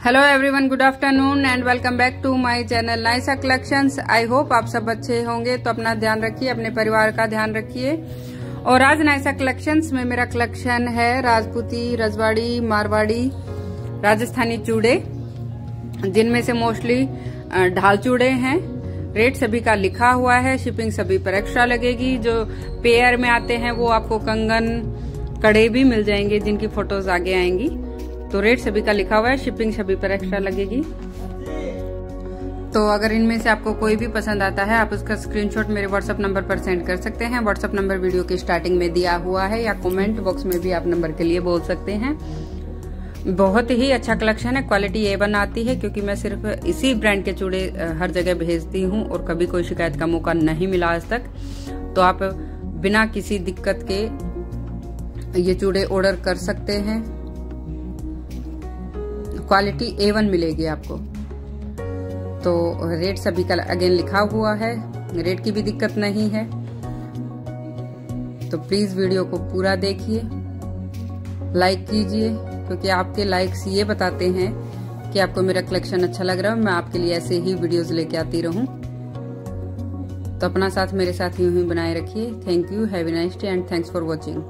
Hello everyone good afternoon and welcome back to my channel Naisa collections I hope आप सब अच्छे होंगे तो अपना ध्यान रखिए, अपने परिवार का ध्यान रखिए। और आज नाइसा कलेक्शंस में मेरा कलेक्शन है राजपूती, रजवाड़ी, मारवाड़ी, राजस्थानी चूड़े, जिनमें से मोस्टली ढाल चूड़े हैं। रेट सभी का लिखा हुआ है शिपिंग सभी पर एक्स्ट्रा लगेगी। जो पेयर में आते हैं, वो आपको कंगन, कड़े भी मिल जाएँगे, जिनकी फ़ोटोज़ आगे आएँगी। तो रेट सभी का लिखा हुआ है शिपिंग सभी पर एक्स्ट्रा लगेगी। तो अगर इनमें से आपको कोई भी पसंद आता है, आप उसका स्क्रीनशॉट मेरे व्हाट्सएप नंबर पर सेंड कर सकते हैं। व्हाट्सएप नंबर वीडियो की स्टार्टिंग में दिया हुआ है, या कमेंट बॉक्स में भी आप नंबर के लिए बोल सकते हैं। बहुत ही अच्छा कलेक्शन है क्वालिटी ए वन आती है, क्योंकि मैं सिर्फ़ इसी ब्रांड के चूड़े हर जगह भेजती हूँ, और कभी कोई शिकायत का मौका नहीं मिला आज तक। तो आप बिना किसी दिक्कत के ये चूड़े ऑर्डर कर सकते हैं। क्वालिटी ए वन मिलेगी आपको। तो रेट सभी का अगेन लिखा हुआ है। रेट की भी दिक्कत नहीं है। तो प्लीज़ वीडियो को पूरा देखिए। लाइक कीजिए, क्योंकि आपके लाइक्स ये बताते हैं कि आपको मेरा कलेक्शन अच्छा लग रहा है। मैं आपके लिए ऐसे ही वीडियोस लेके आती रहूँ। तो अपना साथ मेरे साथ यूँ ही बनाए रखिए। Thank you have nice day and thanks for watching